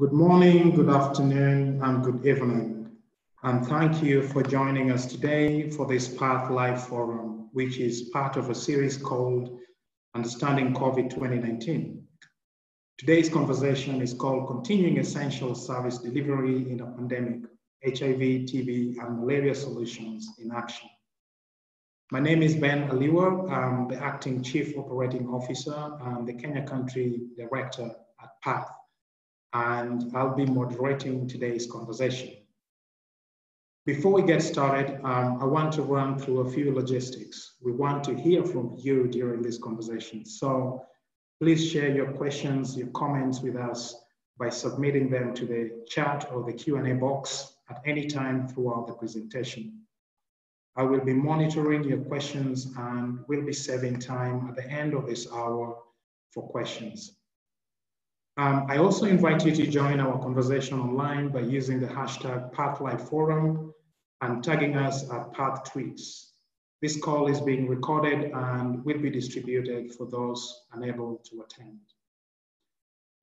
Good morning, good afternoon, and good evening. And thank you for joining us today for this Path Live Forum, which is part of a series called Understanding COVID 2019. Today's conversation is called Continuing Essential Service Delivery in a Pandemic HIV, TB, and Malaria Solutions in Action. My name is Ben Aliwa. I'm the Acting Chief Operating Officer and the Kenya Country Director at PATH, and I'll be moderating today's conversation. Before we get started, um, I want to run through a few logistics. We want to hear from you during this conversation. So please share your questions, your comments with us by submitting them to the chat or the Q&A box at any time throughout the presentation. I will be monitoring your questions and we'll be saving time at the end of this hour for questions. Um, I also invite you to join our conversation online by using the hashtag PathLiveForum and tagging us at PathTweets. This call is being recorded and will be distributed for those unable to attend.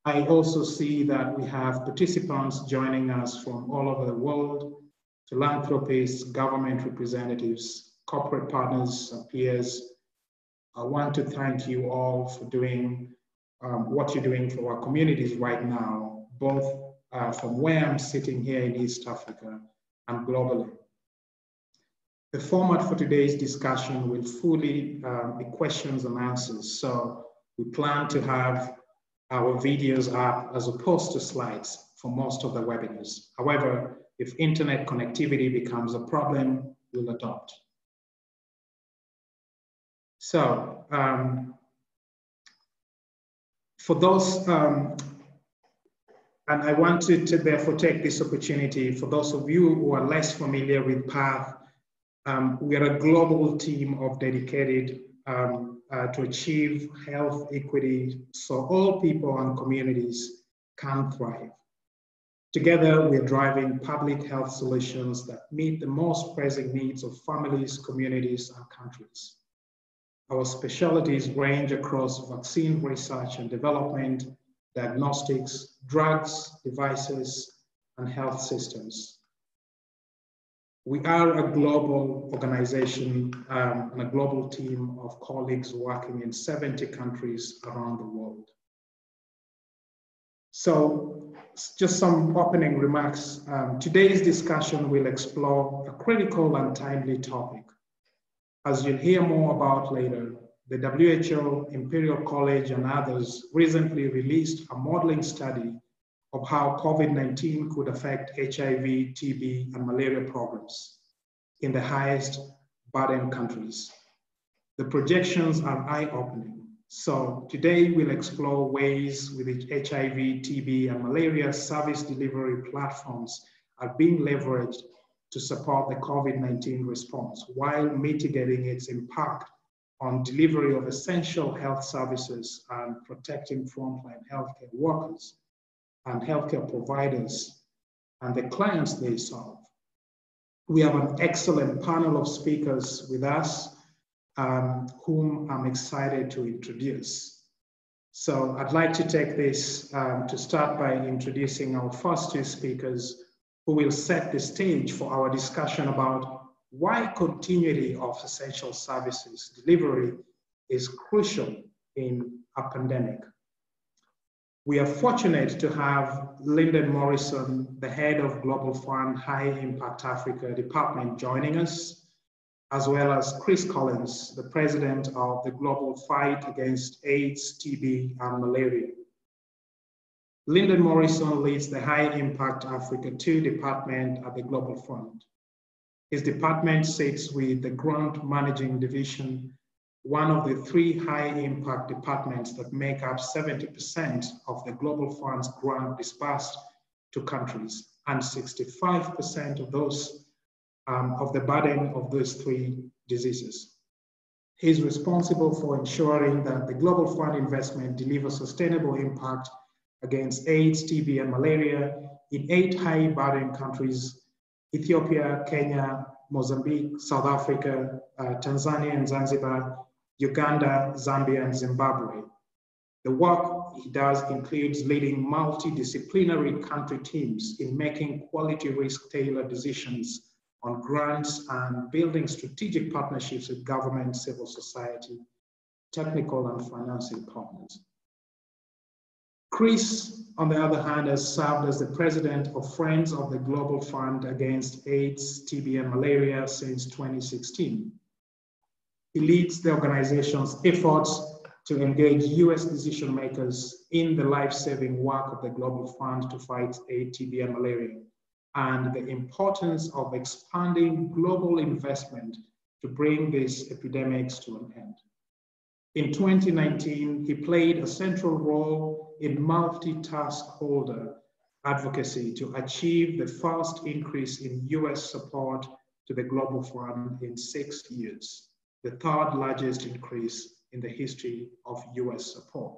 I also see that we have participants joining us from all over the world philanthropists, government representatives, corporate partners, and peers. I want to thank you all for doing um, what you're doing for our communities right now, both uh, from where I'm sitting here in East Africa and globally. The format for today's discussion will fully uh, be questions and answers. So we plan to have our videos up as opposed to slides for most of the webinars. However, if internet connectivity becomes a problem, we'll adopt. So um, for those, um, and I wanted to therefore take this opportunity for those of you who are less familiar with PATH, um, we are a global team of dedicated um, uh, to achieve health equity so all people and communities can thrive. Together, we are driving public health solutions that meet the most pressing needs of families, communities, and countries. Our specialties range across vaccine research and development, diagnostics, drugs, devices, and health systems. We are a global organization um, and a global team of colleagues working in 70 countries around the world. So just some opening remarks. Um, today's discussion will explore a critical and timely topic. As you'll hear more about later, the WHO, Imperial College, and others recently released a modeling study of how COVID-19 could affect HIV, TB, and malaria programs in the highest burden countries. The projections are eye-opening. So today we'll explore ways with which HIV, TB, and malaria service delivery platforms are being leveraged to support the COVID-19 response while mitigating its impact on delivery of essential health services and protecting frontline healthcare workers and healthcare providers and the clients they serve. We have an excellent panel of speakers with us um, whom I'm excited to introduce. So I'd like to take this um, to start by introducing our first two speakers who will set the stage for our discussion about why continuity of essential services delivery is crucial in a pandemic. We are fortunate to have Linden Morrison, the head of Global Fund High Impact Africa Department joining us as well as Chris Collins, the president of the Global Fight Against AIDS, TB, and Malaria. Linden Morrison leads the High Impact Africa 2 department at the Global Fund. His department sits with the Grant Managing Division, one of the three high impact departments that make up 70% of the Global Fund's grant disbursed to countries, and 65% of those um, of the burden of those three diseases. He's responsible for ensuring that the Global Fund investment delivers sustainable impact against AIDS, TB, and malaria in eight high burden countries, Ethiopia, Kenya, Mozambique, South Africa, uh, Tanzania and Zanzibar, Uganda, Zambia, and Zimbabwe. The work he does includes leading multidisciplinary country teams in making quality risk tailored decisions on grants and building strategic partnerships with government, civil society, technical and financing partners. Chris, on the other hand, has served as the president of Friends of the Global Fund Against AIDS, TB, and Malaria since 2016. He leads the organization's efforts to engage US decision makers in the life-saving work of the Global Fund to fight AIDS, TB, and malaria, and the importance of expanding global investment to bring these epidemics to an end. In 2019, he played a central role in multi-stakeholder advocacy to achieve the first increase in US support to the Global Fund in six years, the third largest increase in the history of US support.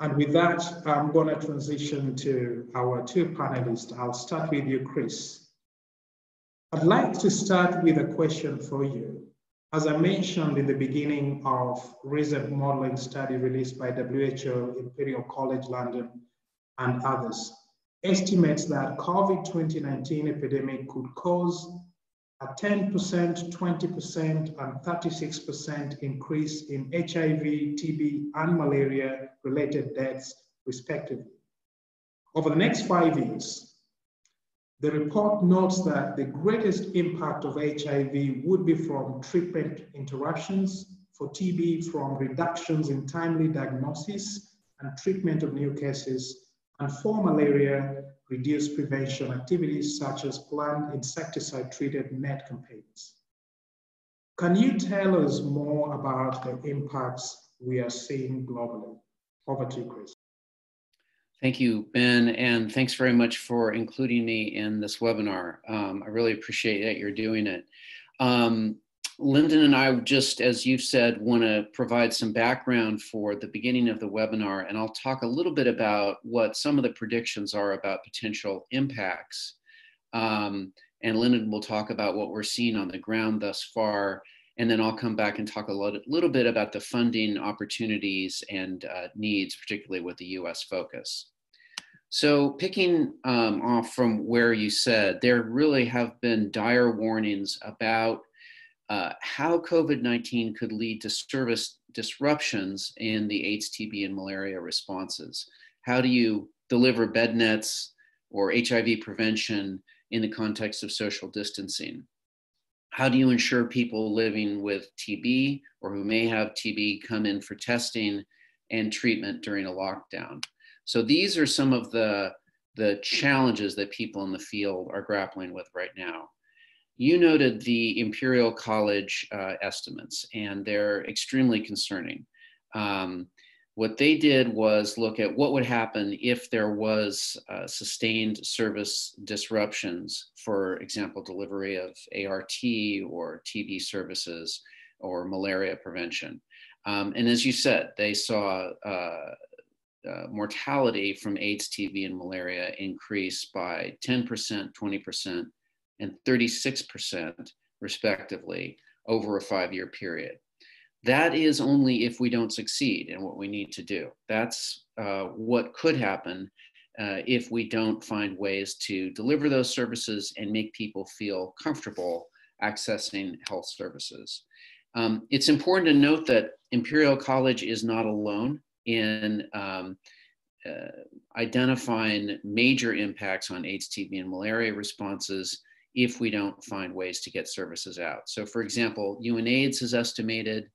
And with that, I'm going to transition to our two panelists. I'll start with you, Chris. I'd like to start with a question for you. As I mentioned in the beginning of recent modeling study released by WHO, Imperial College London, and others, estimates that COVID-2019 epidemic could cause a 10%, 20%, and 36% increase in HIV, TB, and malaria related deaths, respectively. Over the next five years, the report notes that the greatest impact of HIV would be from treatment interruptions, for TB from reductions in timely diagnosis and treatment of new cases, and for malaria, reduced prevention activities such as planned insecticide-treated net campaigns. Can you tell us more about the impacts we are seeing globally? Over to you, Chris. Thank you, Ben, and thanks very much for including me in this webinar. Um, I really appreciate that you're doing it. Um, Linden and I just, as you've said, want to provide some background for the beginning of the webinar, and I'll talk a little bit about what some of the predictions are about potential impacts. Um, and Linden will talk about what we're seeing on the ground thus far, and then I'll come back and talk a little, little bit about the funding opportunities and uh, needs, particularly with the US focus. So picking um, off from where you said, there really have been dire warnings about uh, how COVID-19 could lead to service disruptions in the AIDS, TB, and malaria responses. How do you deliver bed nets or HIV prevention in the context of social distancing? How do you ensure people living with TB or who may have TB come in for testing and treatment during a lockdown? So these are some of the, the challenges that people in the field are grappling with right now. You noted the Imperial College uh, estimates, and they're extremely concerning. Um, what they did was look at what would happen if there was uh, sustained service disruptions, for example, delivery of ART or TB services or malaria prevention. Um, and as you said, they saw uh, uh, mortality from AIDS, TB, and malaria increase by 10%, 20%, and 36%, respectively, over a five year period that is only if we don't succeed in what we need to do. That's uh, what could happen uh, if we don't find ways to deliver those services and make people feel comfortable accessing health services. Um, it's important to note that Imperial College is not alone in um, uh, identifying major impacts on AIDS, TB, and malaria responses if we don't find ways to get services out. So, for example, UNAIDS has estimated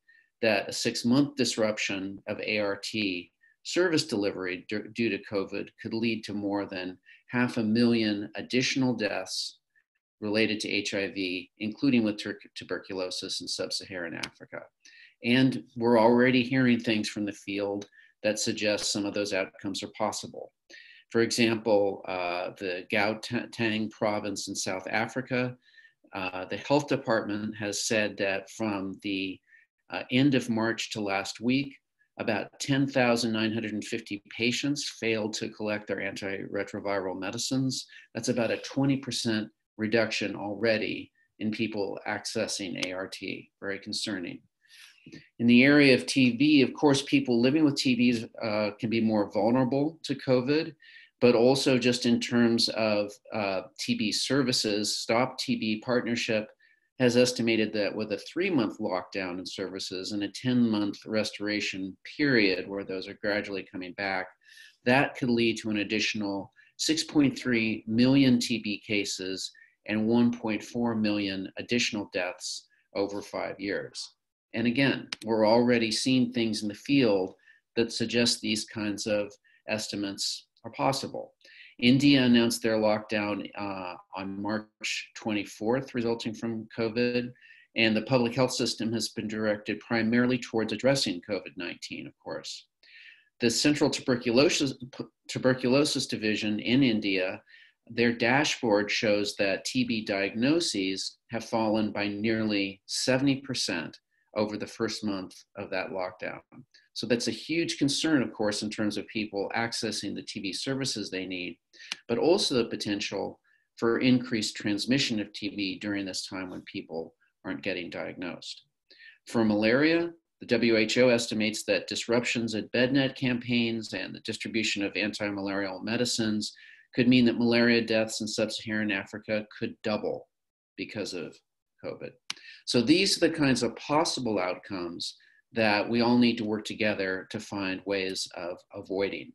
that a six month disruption of ART service delivery due to COVID could lead to more than half a million additional deaths related to HIV, including with tuberculosis in sub Saharan Africa. And we're already hearing things from the field that suggest some of those outcomes are possible. For example, uh, the Gauteng province in South Africa, uh, the health department has said that from the uh, end of March to last week, about 10,950 patients failed to collect their antiretroviral medicines. That's about a 20% reduction already in people accessing ART, very concerning. In the area of TB, of course, people living with TB uh, can be more vulnerable to COVID, but also just in terms of uh, TB services, Stop TB Partnership has estimated that with a three month lockdown in services and a 10 month restoration period where those are gradually coming back, that could lead to an additional 6.3 million TB cases and 1.4 million additional deaths over five years. And again, we're already seeing things in the field that suggest these kinds of estimates are possible. India announced their lockdown uh, on March 24th, resulting from COVID, and the public health system has been directed primarily towards addressing COVID 19, of course. The Central Tuberculosis, Tuberculosis Division in India, their dashboard shows that TB diagnoses have fallen by nearly 70% over the first month of that lockdown. So that's a huge concern, of course, in terms of people accessing the TB services they need, but also the potential for increased transmission of TB during this time when people aren't getting diagnosed. For malaria, the WHO estimates that disruptions at bednet campaigns and the distribution of anti-malarial medicines could mean that malaria deaths in sub-Saharan Africa could double because of COVID. So these are the kinds of possible outcomes that we all need to work together to find ways of avoiding.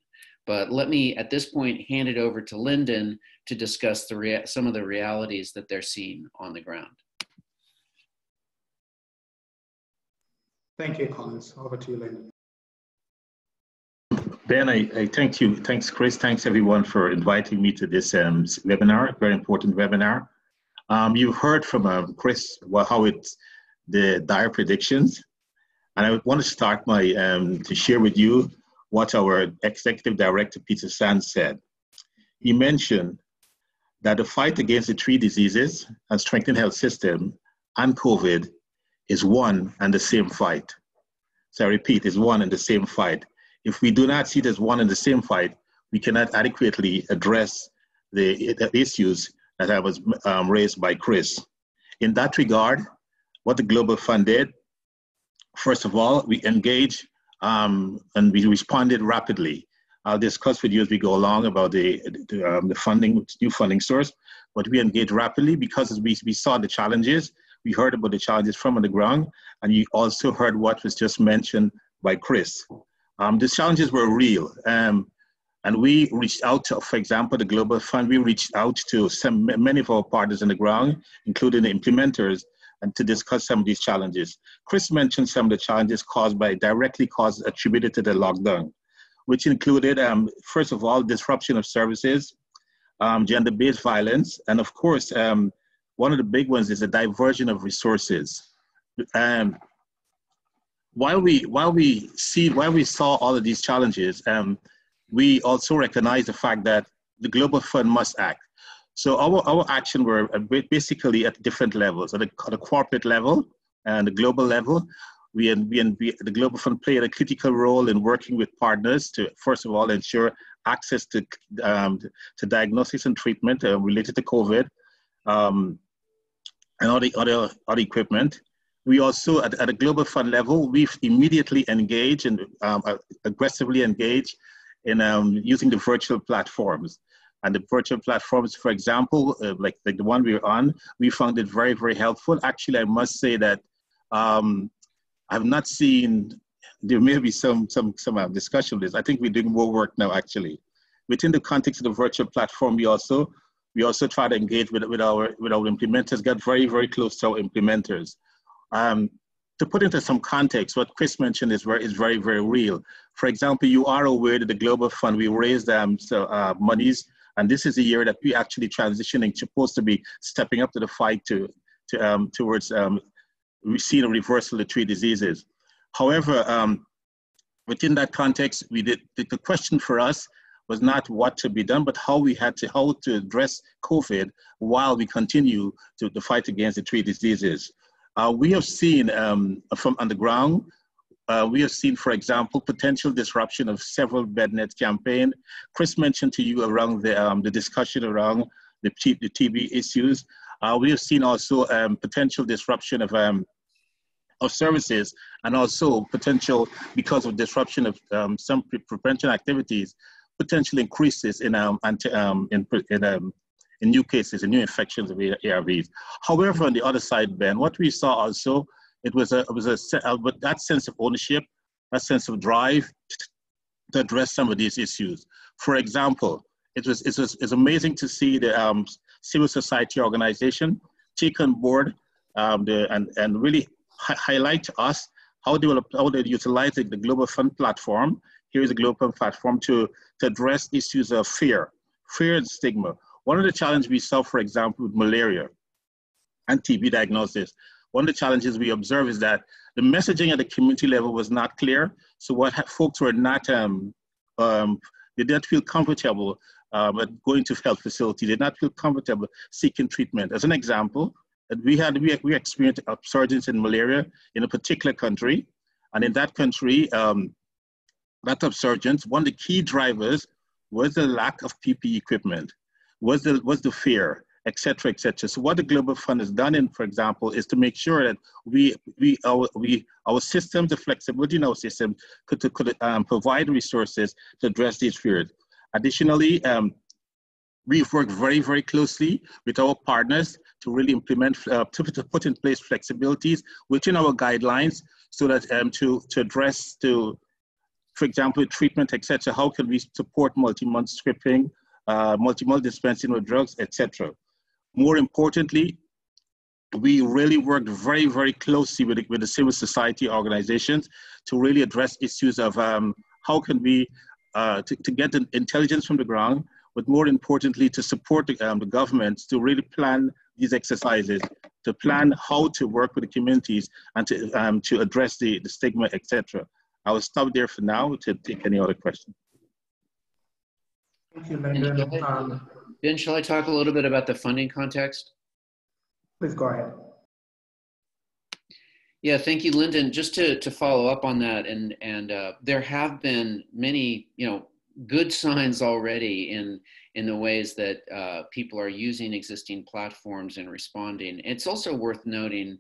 But let me, at this point, hand it over to Linden to discuss the some of the realities that they're seeing on the ground. Thank you, Collins. Over to you, Linden. Ben, I, I, thank you. Thanks, Chris. Thanks, everyone, for inviting me to this um, webinar, very important webinar. Um, you've heard from um, Chris well, how it's the dire predictions. And I want to start my um, to share with you what our executive director Peter Sands said. He mentioned that the fight against the three diseases and strengthen health system and COVID is one and the same fight. So I repeat, is one and the same fight. If we do not see it as one and the same fight, we cannot adequately address the issues that I was um, raised by Chris. In that regard, what the Global Fund did First of all, we engage um, and we responded rapidly. I'll discuss with you as we go along about the, the, um, the funding, new funding source, but we engaged rapidly because we, we saw the challenges. We heard about the challenges from on the ground, and you also heard what was just mentioned by Chris. Um, the challenges were real. Um, and we reached out to, for example, the Global Fund, we reached out to some, many of our partners on the ground, including the implementers, and to discuss some of these challenges. Chris mentioned some of the challenges caused by directly caused attributed to the lockdown, which included, um, first of all, disruption of services, um, gender-based violence, and of course, um, one of the big ones is the diversion of resources. Um, while we while we see while we saw all of these challenges, um, we also recognize the fact that the global fund must act. So our, our action were basically at different levels, at the, at corporate level and the global level. We and, we and we, the Global Fund played a critical role in working with partners to, first of all, ensure access to, um, to diagnosis and treatment uh, related to COVID um, and the other, other equipment. We also, at, at a Global Fund level, we've immediately engaged and um, aggressively engaged in um, using the virtual platforms. And the virtual platforms, for example, uh, like, like the one we're on, we found it very, very helpful. Actually, I must say that um, I've not seen, there may be some, some, some uh, discussion of this. I think we're doing more work now, actually. Within the context of the virtual platform, we also, we also try to engage with, with, our, with our implementers, get very, very close to our implementers. Um, to put into some context, what Chris mentioned is very, is very, very real. For example, you are aware that the Global Fund, we raised um, so, uh, monies and this is a year that we actually transitioning, supposed to be stepping up to the fight to, to um, towards um, seeing a reversal of the three diseases. However, um, within that context, we did the, the question for us was not what to be done, but how we had to how to address COVID while we continue to the fight against the three diseases. Uh, we have seen um, from on the ground uh, we have seen, for example, potential disruption of several bednet campaign. Chris mentioned to you around the, um, the discussion around the, T the TB issues. Uh, we have seen also um, potential disruption of um, of services and also potential because of disruption of um, some prevention activities potential increases in um, anti, um in in, in new cases and new infections of ARVs. However, on the other side, Ben, what we saw also it was a it was a uh, but that sense of ownership, that sense of drive to address some of these issues. For example, it was it was it's amazing to see the um, civil society organization take on board um, the, and and really hi highlight to us how they will how they're utilizing the Global Fund platform. Here is a Global Fund platform to to address issues of fear, fear and stigma. One of the challenges we saw, for example, with malaria and TB diagnosis, one of the challenges we observe is that the messaging at the community level was not clear. So what folks were not, um, um, they didn't feel comfortable um, going to health facility. They did not feel comfortable seeking treatment. As an example, we had we, we experienced upsurgence in malaria in a particular country, and in that country, um, that upsurgence, one of the key drivers was the lack of PPE equipment, was the was the fear et cetera, et cetera. So what the Global Fund has done, in, for example, is to make sure that we, we, our, we, our system, the flexibility in our system could, could um, provide resources to address these fears. Additionally, um, we've worked very, very closely with our partners to really implement, uh, to, to, put in place flexibilities within our guidelines so that um, to, to address, to, for example, treatment, etc. How can we support multi-month scripting, uh, multi-month dispensing of drugs, etc. More importantly, we really worked very, very closely with the, with the civil society organizations to really address issues of um, how can we, uh, to, to get intelligence from the ground, but more importantly, to support the, um, the governments to really plan these exercises, to plan how to work with the communities and to, um, to address the, the stigma, etc. I will stop there for now to take any other questions. Thank you, Linden. Um, Ben, shall I talk a little bit about the funding context? Please go ahead. Yeah, thank you, Linden. Just to, to follow up on that, and and uh, there have been many, you know, good signs already in in the ways that uh, people are using existing platforms and responding. It's also worth noting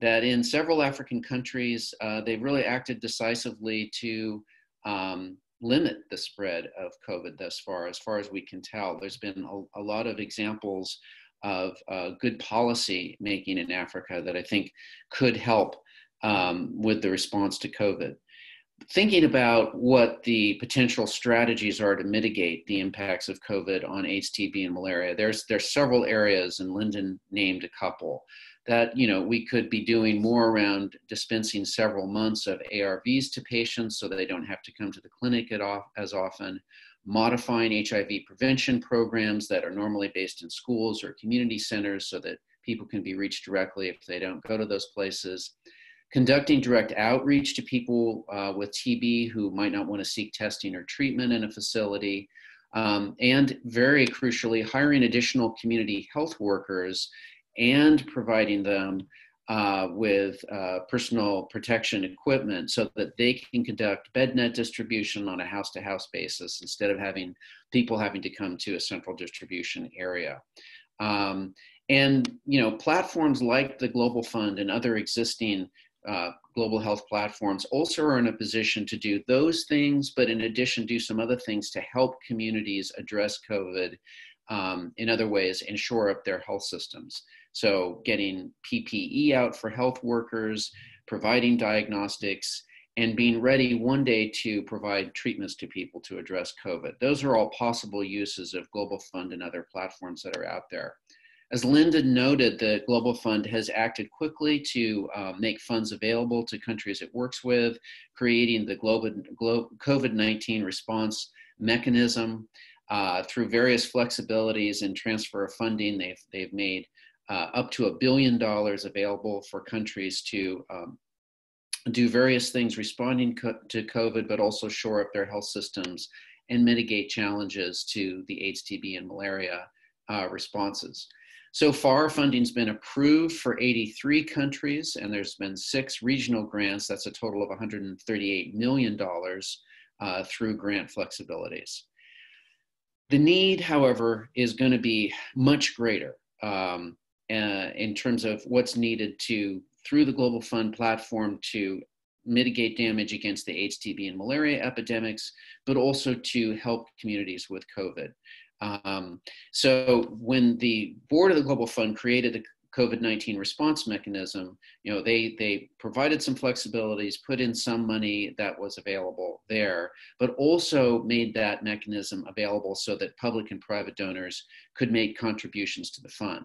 that in several African countries, uh, they've really acted decisively to um, limit the spread of COVID thus far, as far as we can tell. There's been a, a lot of examples of uh, good policy making in Africa that I think could help um, with the response to COVID. Thinking about what the potential strategies are to mitigate the impacts of COVID on AIDS, TB, and malaria, there's there's several areas, and Linden named a couple that you know we could be doing more around dispensing several months of ARVs to patients so that they don't have to come to the clinic as often, modifying HIV prevention programs that are normally based in schools or community centers so that people can be reached directly if they don't go to those places. Conducting direct outreach to people uh, with TB who might not want to seek testing or treatment in a facility. Um, and very crucially, hiring additional community health workers and providing them uh, with uh, personal protection equipment so that they can conduct bed net distribution on a house to house basis instead of having people having to come to a central distribution area. Um, and you know platforms like the global fund and other existing uh, global health platforms also are in a position to do those things but in addition do some other things to help communities address covid um, in other ways and shore up their health systems so, getting PPE out for health workers, providing diagnostics, and being ready one day to provide treatments to people to address COVID. Those are all possible uses of Global Fund and other platforms that are out there. As Linden noted, the Global Fund has acted quickly to uh, make funds available to countries it works with, creating the global COVID 19 response mechanism. Uh, through various flexibilities and transfer of funding, they've, they've made uh, up to a billion dollars available for countries to um, do various things responding co- to COVID, but also shore up their health systems and mitigate challenges to the AIDS, TB, and malaria uh, responses. So far, funding's been approved for 83 countries, and there's been six regional grants. That's a total of $138 million uh, through grant flexibilities. The need, however, is going to be much greater. Um, uh, in terms of what's needed to through the Global Fund platform to mitigate damage against the AIDS, TB, and malaria epidemics, but also to help communities with COVID. Um, so when the board of the Global Fund created the COVID-19 response mechanism, you know, they, they provided some flexibilities, put in some money that was available there, but also made that mechanism available so that public and private donors could make contributions to the fund.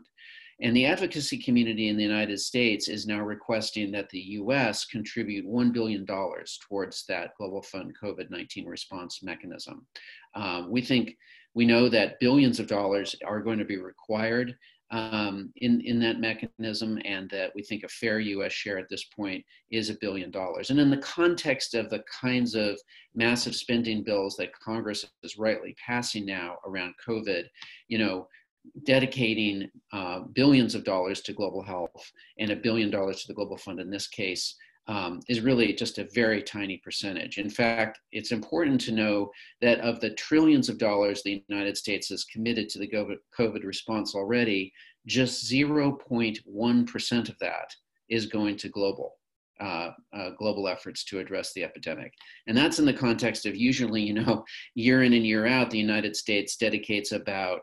And the advocacy community in the United States is now requesting that the US contribute $1 billion towards that Global Fund COVID 19 response mechanism. Um, we think, we know that billions of dollars are going to be required um, in, in that mechanism, and that we think a fair US share at this point is a billion dollars. And in the context of the kinds of massive spending bills that Congress is rightly passing now around COVID, you know, dedicating uh, billions of dollars to global health and a billion dollars to the Global Fund in this case um, is really just a very tiny percentage. In fact, it's important to know that of the trillions of dollars the United States has committed to the COVID response already, just 0.1% of that is going to global. Uh, uh, global efforts to address the epidemic. And that's in the context of usually, you know, year in and year out, the United States dedicates about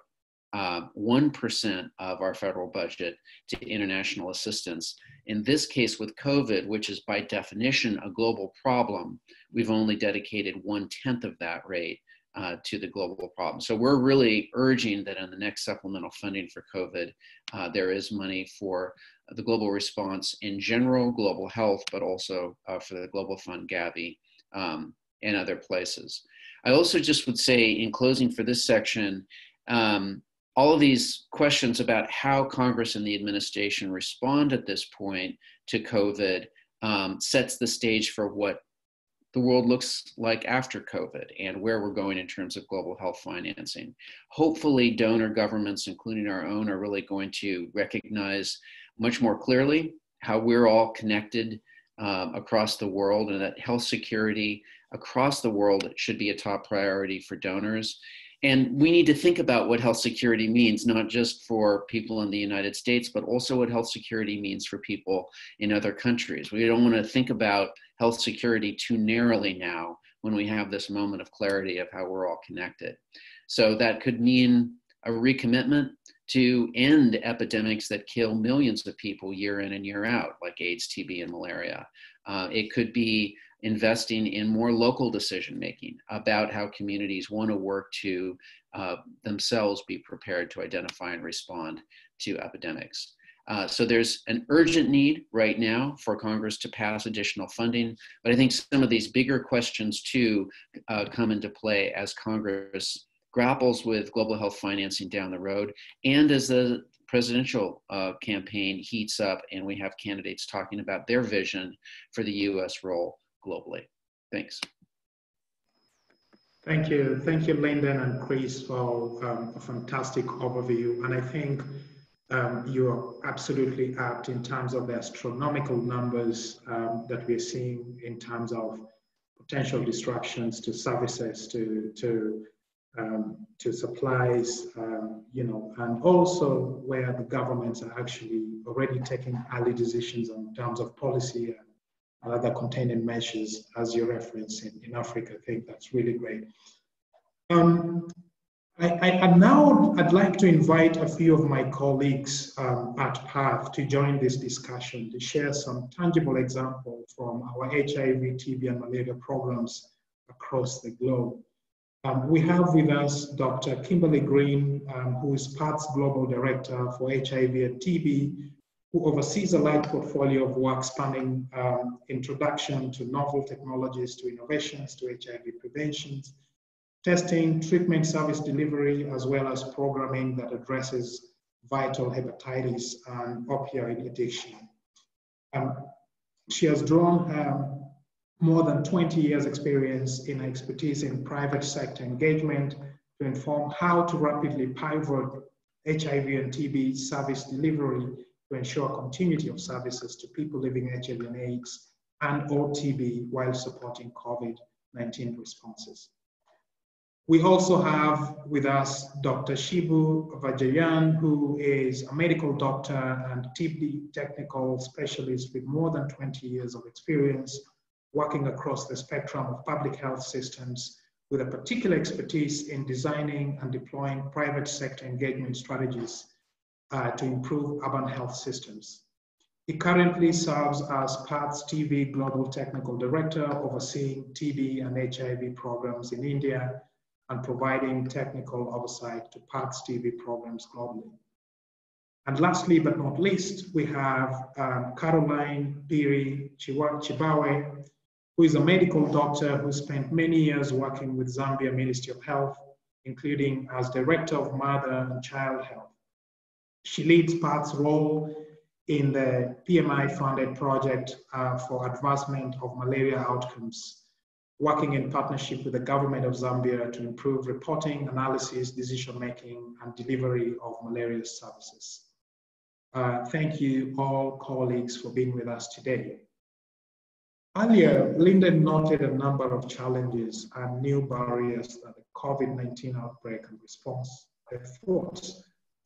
uh, 1% of our federal budget to international assistance. In this case, with COVID, which is by definition a global problem, we've only dedicated one tenth of that rate uh, to the global problem. So we're really urging that in the next supplemental funding for COVID, uh, there is money for the global response in general, global health, but also uh, for the Global Fund Gavi um, and other places. I also just would say in closing for this section, um, all of these questions about how Congress and the administration respond at this point to COVID um, sets the stage for what the world looks like after COVID and where we're going in terms of global health financing. Hopefully, donor governments, including our own, are really going to recognize much more clearly how we're all connected um, across the world and that health security across the world should be a top priority for donors and we need to think about what health security means, not just for people in the United States, but also what health security means for people in other countries. We don't want to think about health security too narrowly now when we have this moment of clarity of how we're all connected. So that could mean a recommitment to end epidemics that kill millions of people year in and year out, like AIDS, TB, and malaria. Uh, it could be investing in more local decision making about how communities want to work to uh, themselves be prepared to identify and respond to epidemics. Uh, so there's an urgent need right now for Congress to pass additional funding, but I think some of these bigger questions too uh, come into play as Congress grapples with global health financing down the road and as the presidential uh, campaign heats up and we have candidates talking about their vision for the US role globally. Thanks. Thank you. Thank you, Linden and Chris, for um, a fantastic overview. And I think um, you're absolutely apt in terms of the astronomical numbers um, that we're seeing in terms of potential disruptions to services, to, to, um, to supplies, um, you know, and also where the governments are actually already taking early decisions in terms of policy and other containing measures as you reference in, in Africa. I think that's really great. Um, I, I, and now I'd like to invite a few of my colleagues um, at PATH to join this discussion to share some tangible examples from our HIV, TB, and malaria programs across the globe. Um, we have with us Dr. Kimberly Green, um, who is PATH's Global Director for HIV and TB, who oversees a large portfolio of work spanning um, introduction to novel technologies, to innovations, to HIV prevention, testing, treatment service delivery, as well as programming that addresses viral hepatitis and opioid addiction. Um, she has drawn um, more than 20 years experience in expertise in private sector engagement to inform how to rapidly pivot HIV and TB service delivery to ensure continuity of services to people living HIV and AIDS and or TB while supporting COVID-19 responses. We also have with us Dr. Shibu Vijayan, who is a medical doctor and TB technical specialist with more than 20 years of experience working across the spectrum of public health systems with a particular expertise in designing and deploying private sector engagement strategies uh, to improve urban health systems. He currently serves as PATH's TB Global Technical Director, overseeing TB and HIV programs in India and providing technical oversight to PATH's TB programs globally. And lastly, but not least, we have um, Caroline Phiri Chibawe, who is a medical doctor who spent many years working with Zambia Ministry of Health, including as Director of Mother and Child Health. She leads PATH's role in the PMI funded project uh, for advancement of malaria outcomes, working in partnership with the government of Zambia to improve reporting, analysis, decision making, and delivery of malaria services. Uh, thank you all colleagues for being with us today. Earlier, Linden noted a number of challenges and new barriers that the COVID-19 outbreak and response efforts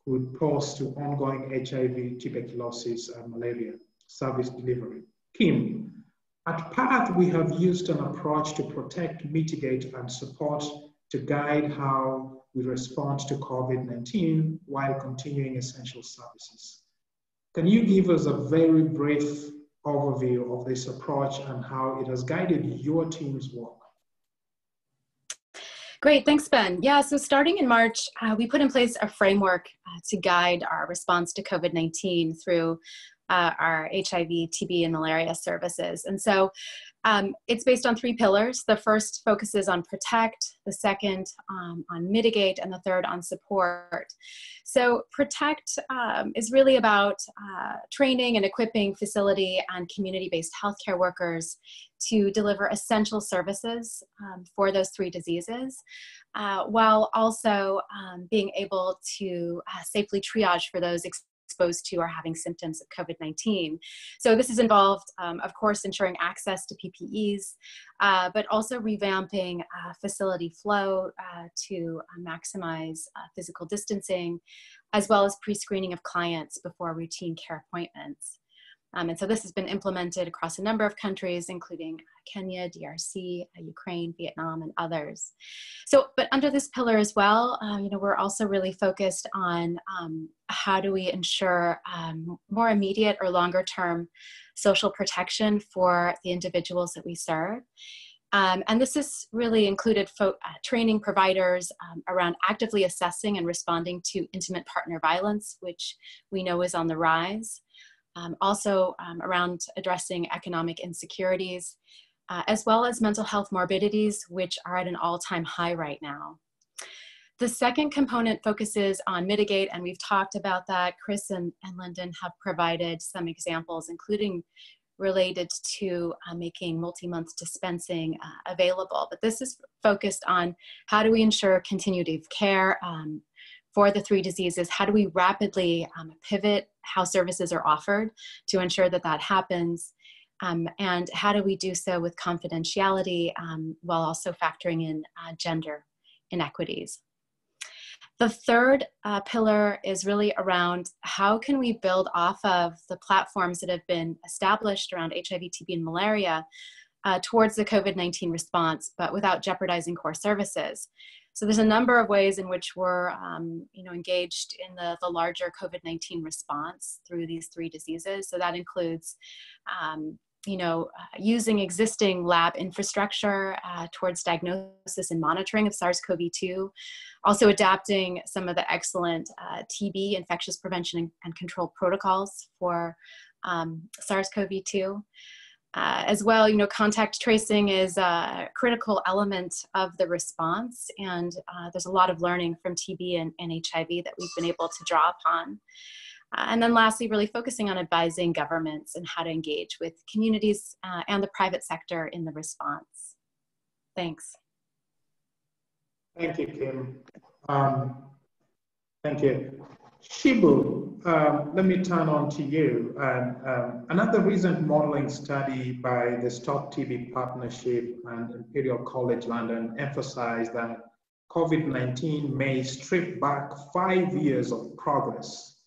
would pose to ongoing HIV, tuberculosis, and malaria service delivery. Kim, at PATH, we have used an approach to protect, mitigate, and support to guide how we respond to COVID-19 while continuing essential services. Can you give us a very brief overview of this approach and how it has guided your team's work? Great, thanks, Ben. Yeah, so starting in March, uh, we put in place a framework uh, to guide our response to COVID 19 through uh, our HIV, TB, and malaria services. And so um, it's based on three pillars. The first focuses on protect, the second um, on mitigate, and the third on support. So, protect um, is really about uh, training and equipping facility and community based healthcare workers to deliver essential services um, for those three diseases, uh, while also um, being able to uh, safely triage for those exposed to or having symptoms of COVID 19. So, this has involved, um, of course, ensuring access to PPEs, uh, but also revamping uh, facility flow uh, to uh, maximize uh, physical distancing, as well as pre screening of clients before routine care appointments. Um, and so this has been implemented across a number of countries, including Kenya, DRC, uh, Ukraine, Vietnam, and others. So, but under this pillar as well, uh, you know, we're also really focused on um, how do we ensure um, more immediate or longer term social protection for the individuals that we serve. Um, and this has really included uh, training providers um, around actively assessing and responding to intimate partner violence, which we know is on the rise um, also um, around addressing economic insecurities, uh, as well as mental health morbidities, which are at an all time high right now. The second component focuses on mitigate, and we've talked about that. Chris and, and Linden have provided some examples, including related to uh, making multi-month dispensing uh, available. But this is focused on how do we ensure continuity of care, um, for the three diseases, how do we rapidly um, pivot how services are offered to ensure that that happens? Um, and how do we do so with confidentiality um, while also factoring in uh, gender inequities? The third uh, pillar is really around how can we build off of the platforms that have been established around HIV, TB, and malaria uh, towards the COVID 19 response, but without jeopardizing core services. So there's a number of ways in which we're, um, you know, engaged in the, the larger COVID-19 response through these three diseases. So that includes, um, you know, uh, using existing lab infrastructure uh, towards diagnosis and monitoring of SARS-CoV-2, also adapting some of the excellent uh, TB infectious prevention and, control protocols for um, SARS-CoV-2. Uh, as well, you know, contact tracing is a critical element of the response, and uh, there's a lot of learning from TB and, and, HIV that we've been able to draw upon. Uh, and then lastly, really focusing on advising governments and how to engage with communities uh, and the private sector in the response. Thanks. Thank you, Kim. Um, thank you. Shibu, um, let me turn on to you. Um, another recent modeling study by the Stop TB Partnership and Imperial College London emphasized that COVID-19 may strip back five years of progress,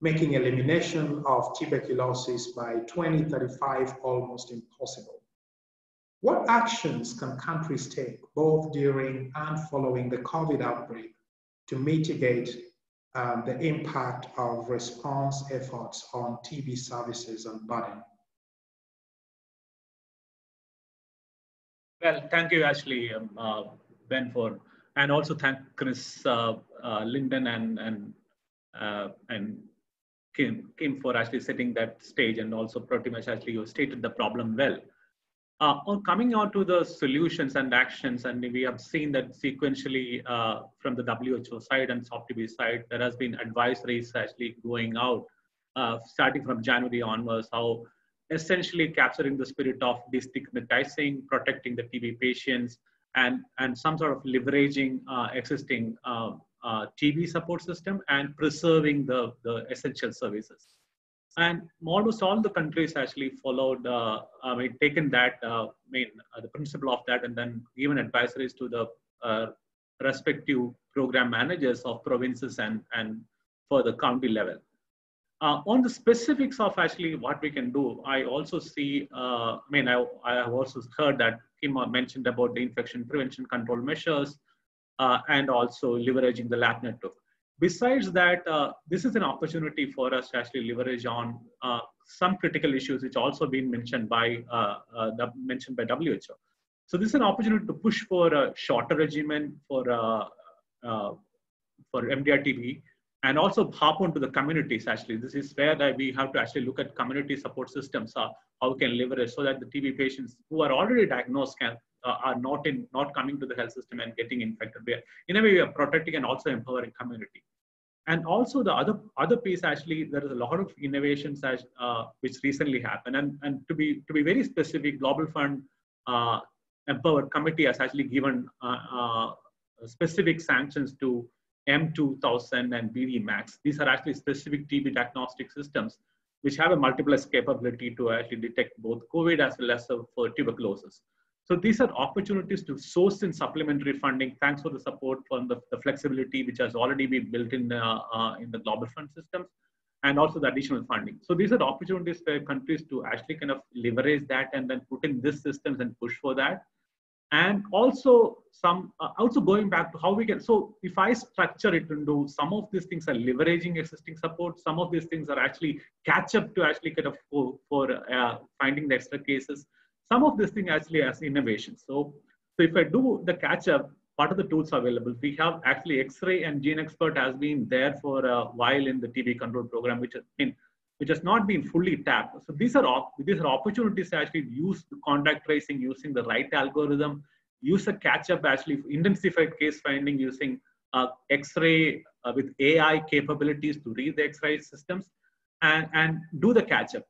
making elimination of tuberculosis by 2035 almost impossible. What actions can countries take both during and following the COVID outbreak to mitigate um, the impact of response efforts on TB services and burden? Well, thank you, Ashley, um, uh, Ben, for, and also thank Chris, uh, uh, Linden, and and uh, and Kim, Kim for actually setting that stage, and also pretty much actually you stated the problem well. Uh, on coming out to the solutions and actions, and we have seen that sequentially uh, from the WHO side and Stop TB side, there has been advisories actually going out, uh, starting from January onwards, how essentially capturing the spirit of destigmatizing, protecting the TB patients, and, and some sort of leveraging uh, existing uh, uh, TB support system and preserving the, the essential services. And almost all the countries actually followed, uh, I mean, taken that, uh, mean, uh, the principle of that, and then given advisories to the respective program managers of provinces and, and for the county level. Uh, on the specifics of actually what we can do, I also see, uh, I mean, I, I have also heard that Kim mentioned about the infection prevention control measures uh, and also leveraging the lab network. Besides that, uh, this is an opportunity for us to actually leverage on uh, some critical issues which also been mentioned by, uh, mentioned by WHO. So this is an opportunity to push for a shorter regimen for, for MDR-TB and also hop onto the communities actually this is where we have to actually look at community support systems uh, how we can leverage so that the tb patients who are already diagnosed can uh, are not in not coming to the health system and getting infected we are, in a way we are protecting and also empowering community and also the other other piece actually there is a lot of innovations as, uh, which recently happened and and to be to be very specific global fund uh, empowered committee has actually given uh, uh, specific sanctions to M2000 and BD Max. These are actually specific TB diagnostic systems which have a multiplex capability to actually detect both COVID as well as for tuberculosis. So these are opportunities to source in supplementary funding. Thanks for the support from the, the flexibility which has already been built in, uh, uh, in the global fund systems and also the additional funding. So these are opportunities for countries to actually kind of leverage that and then put in this systems and push for that and also some uh, also going back to how we can so if i structure it into some of these things are leveraging existing support some of these things are actually catch up to actually kind of for, for uh, finding the extra cases some of these things actually as innovation so so if i do the catch up what are the tools available we have actually x-ray and GeneXpert has been there for a while in the tb control program which has been which has not been fully tapped. So these are these are opportunities to actually use contact tracing using the right algorithm, use a catch-up actually intensified case finding using uh, X-ray uh, with AI capabilities to read the X-ray systems and, and do the catch-up.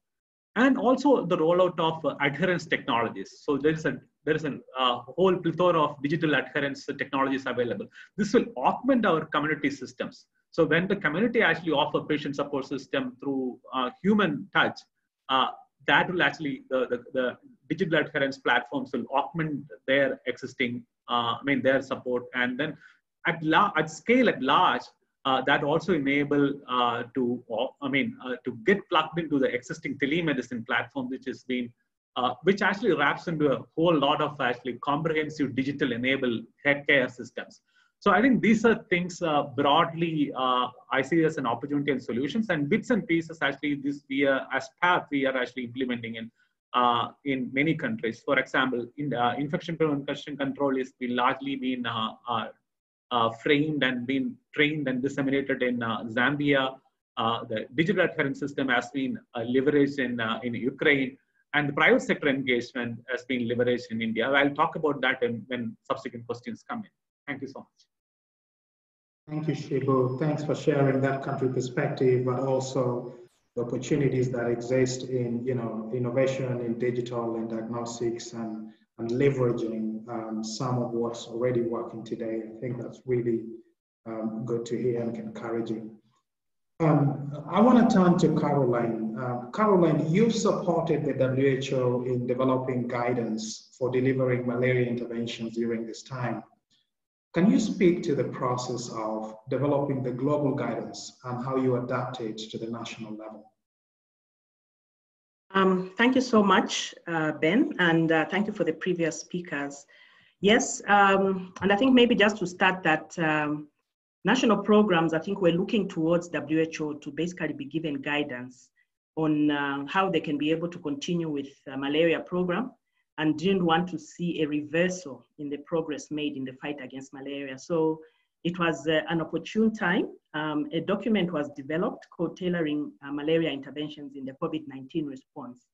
And also the rollout of uh, adherence technologies. So there is a there is a uh, whole plethora of digital adherence technologies available. This will augment our community systems. So when the community actually offer patient support system through uh, human touch, uh, that will actually, the, the, the, digital adherence platforms will augment their existing, uh, I mean, their support. And then at, la- at scale at large, uh, that also enable uh, to, I mean, uh, to get plugged into the existing telemedicine platform, which has been, which actually wraps into a whole lot of actually comprehensive digital enabled healthcare systems. So I think these are things uh, broadly uh, I see as an opportunity and solutions and bits and pieces actually this we are as path we are actually implementing in uh, in many countries. For example, in uh, infection prevention control is largely been uh, uh, Uh, framed and been trained and disseminated in uh, Zambia. Uh, the digital adherence system has been leveraged in in Ukraine and the private sector engagement has been leveraged in India. I'll talk about that when subsequent questions come in. Thank you so much. Thank you, Shibu. Thanks for sharing that country perspective, but also the opportunities that exist in, you know, innovation in digital and diagnostics and, and leveraging um, some of what's already working today. I think that's really um, good to hear and encouraging. Um, I want to turn to Caroline. Uh, Caroline, you've supported the WHO in developing guidance for delivering malaria interventions during this time. Can you speak to the process of developing the global guidance and how you adapt it to the national level? Um, thank you so much, uh, Ben, and uh, thank you for the previous speakers. Yes, um, and I think maybe just to start that um, national programs, I think we're looking towards WHO to basically be given guidance on uh, how they can be able to continue with malaria program and didn't want to see a reversal in the progress made in the fight against malaria. So it was uh, an opportune time. Um, a document was developed called Tailoring uh, Malaria Interventions in the COVID-19 Response.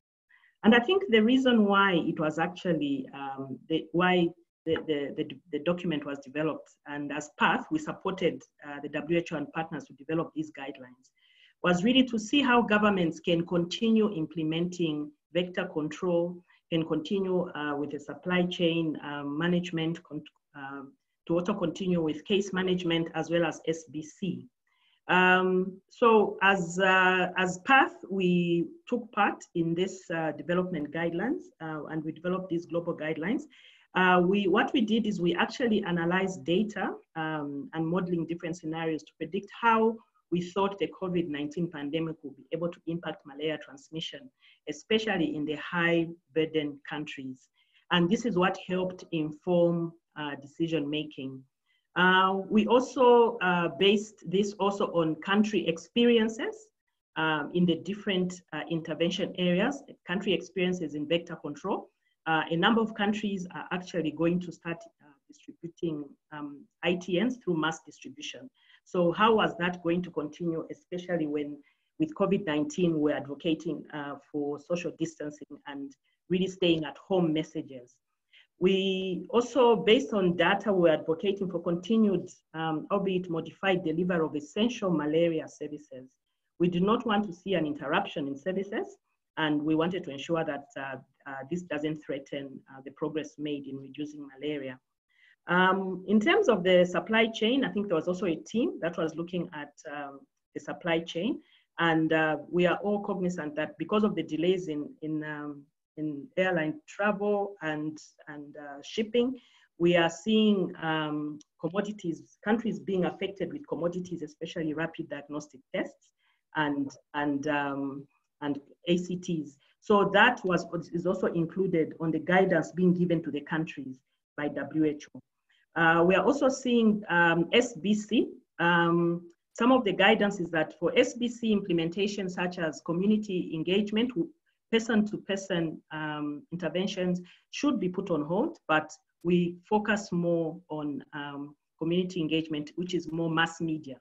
And I think the reason why it was actually, um, the, why the, the, the, the, document was developed and as PATH, we supported uh, the WHO and partners to develop these guidelines, was really to see how governments can continue implementing vector control, can continue uh, with the supply chain um, management, um, to also continue with case management as well as SBC. Um, so as, uh, as PATH, we took part in this uh, development guidelines uh, and we developed these global guidelines. Uh, we, what we did is we actually analyzed data um, and modeling different scenarios to predict how we thought the COVID-19 pandemic would be able to impact malaria transmission, especially in the high burden countries. And this is what helped inform decision making. Uh, we also uh, based this also on country experiences um, in the different uh, intervention areas, country experiences in vector control. Uh, a number of countries are actually going to start uh, distributing um, ITNs through mass distribution. So how was that going to continue, especially when with COVID-19, we're advocating for social distancing and really staying at home messages. We also, based on data, we're advocating for continued, um, albeit modified, delivery of essential malaria services. We do not want to see an interruption in services, and we wanted to ensure that uh, uh, this doesn't threaten uh, the progress made in reducing malaria. Um, in terms of the supply chain, I think there was also a team that was looking at um, the supply chain, and uh, we are all cognizant that because of the delays in, in um, in airline travel and, and uh, shipping. We are seeing um, commodities, countries being affected with commodities, especially rapid diagnostic tests and, and, um, and ACTs. So that was, is also included on the guidance being given to the countries by WHO. Uh, we are also seeing um, SBC. Um, some of the guidance is that for SBC implementation, such as community engagement, person-to-person um, interventions should be put on hold, but we focus more on um, community engagement, which is more mass media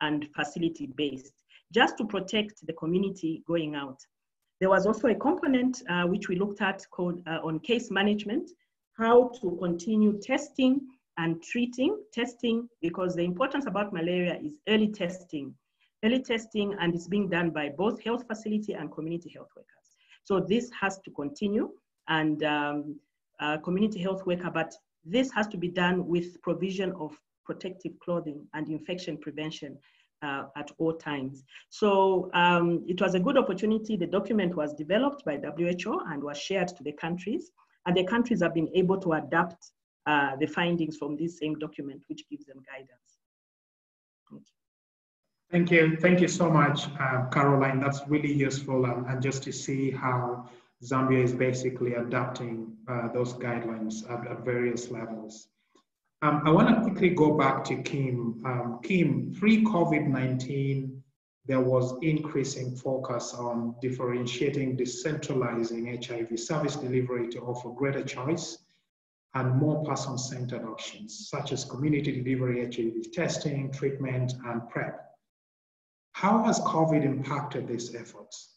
and facility-based, just to protect the community going out. There was also a component uh, which we looked at called uh, on case management, how to continue testing and treating, testing, because the importance about malaria is early testing. Early testing, and it's being done by both health facility and community health workers. So this has to continue and um, uh, community health worker, but this has to be done with provision of protective clothing and infection prevention uh, at all times. So um, it was a good opportunity. The document was developed by WHO and was shared to the countries, and the countries have been able to adapt uh, the findings from this same document, which gives them guidance. Thank you. Thank you so much, uh, Caroline. That's really useful. Um, and just to see how Zambia is basically adapting uh, those guidelines at, at various levels. Um, I want to quickly go back to Kim. Um, Kim, pre COVID 19, there was increasing focus on differentiating, decentralizing HIV service delivery to offer greater choice and more person centered options, such as community delivery HIV testing, treatment, and PrEP. How has COVID impacted these efforts?